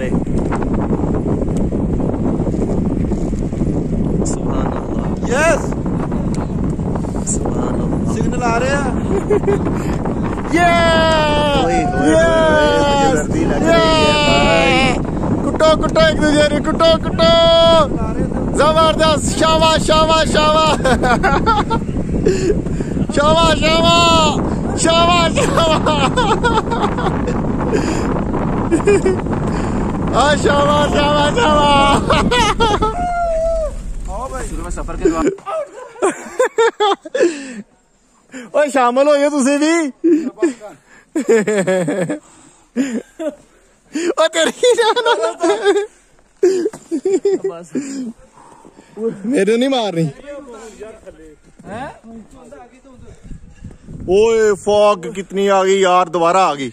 अल्लाह yes signal आ रहे हैं है भाई कुटो कुटो एक दूसरे कुटो कुटो ज़बरदस्त शावा शाबा शाबा शाबा शाबा शाबा शाबा शाबाश शाबाश सफ़र के ओए शामिल हो गए तुसी भी? ओ जाना मेरे नहीं मारनी। ओए फॉग कितनी आ गई? यार दोबारा आ गई।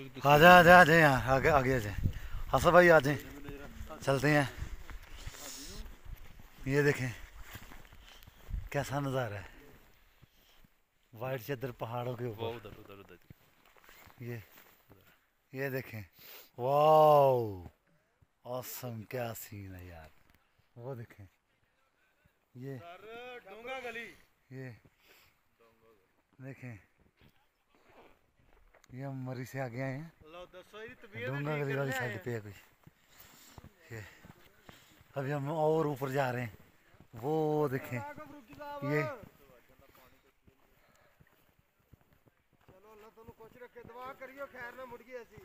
आ जा आ जा आ जा यहाँ आगे आगे आ जाए हसन भाई आ जाए चलते हैं। ये देखें कैसा नज़ारा है। वाइट चद्दर पहाड़ों के ऊपर। ये ये देखें। वाओ! औसम क्या सीन है यार। वो देखें। ये ये देखें। ये हम मरी से आगे आए हैं। तो डूंगागढ़ी वाली साइड पे है कोई। ये अभी हम और ऊपर जा रहे हैं। वो देखें ये। चलो अल्लाह तुम कुछ रखे दुआ करियो खैर ना मुड़ गई ऐसी।